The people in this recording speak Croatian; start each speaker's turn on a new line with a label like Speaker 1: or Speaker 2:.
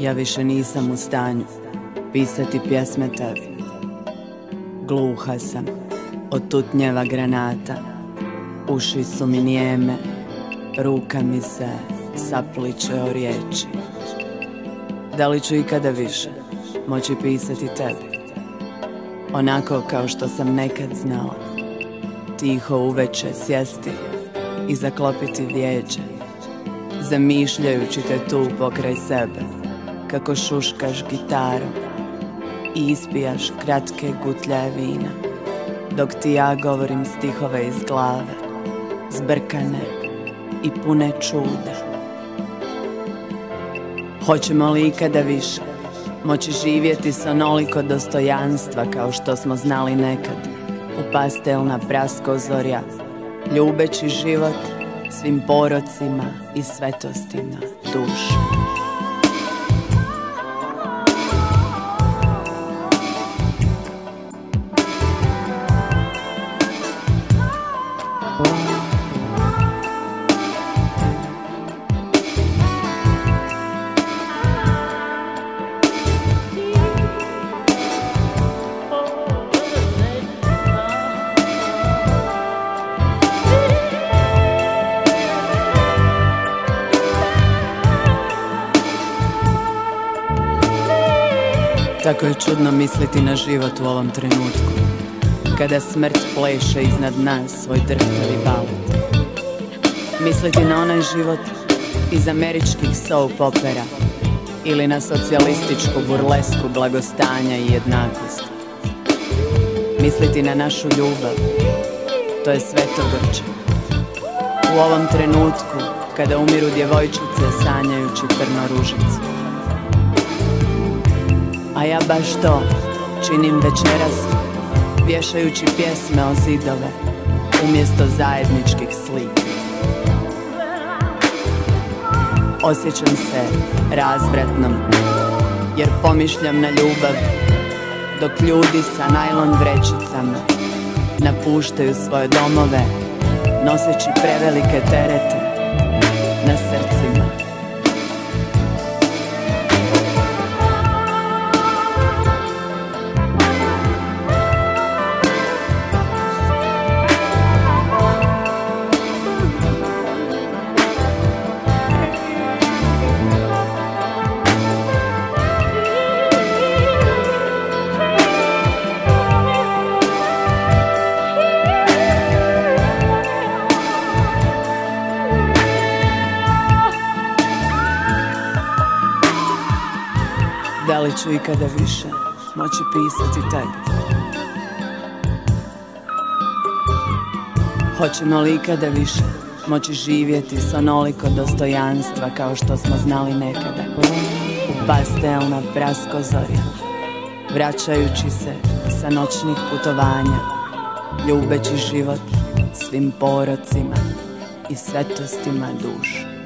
Speaker 1: Ja više nisam u stanju pisati pjesme tebi Gluha sam od tutnjeva granata. Uši su mi nijeme, ruka mi se sapliče o riječi. Da li ću ikada više moći pisati tebi? Onako kao što sam nekad znala Tiho uveče sjesti i zaklopiti vijeće Zamišljajući te tu pokraj sebe kako šuškaš gitarom i ispijaš kratke gutljaje vina dok ti ja govorim stihove iz glave zbrkane i pune čuda. Hoćemo li ikada više moći živjeti s onoliko dostojanstva kao što smo znali nekad? U pastelna praskozorja ljubeći život svim porocima i svetostima dušu Tako je čudno misliti na život u ovom trenutku Kada smrt pleše iznad nas svoj drhtavi balet. Misliti na onaj život iz američkih soap opera Ili na socijalističku burlesku blagostanja i jednakosti Misliti na našu ljubav To je svetogrče U ovom trenutku kada umiru djevojčice sanjajući trno ružicu a ja baš to činim večeras Vješajući pjesme o zidove Umjesto zajedničkih slika. Osjećam se razvratnom Jer pomišljam na ljubav Dok ljudi sa najlon vrećicama Napuštaju svoje domove Noseći prevelike terete Na srcima Da li ću ikada više moći pisati tebi Hoćemo li ikada više moći živjeti s onoliko dostojanstva kao što smo znali nekada? U pastelna praskozorja Vraćajući se sa noćnih putovanja Ljubeći život svim porocima i svetostima duša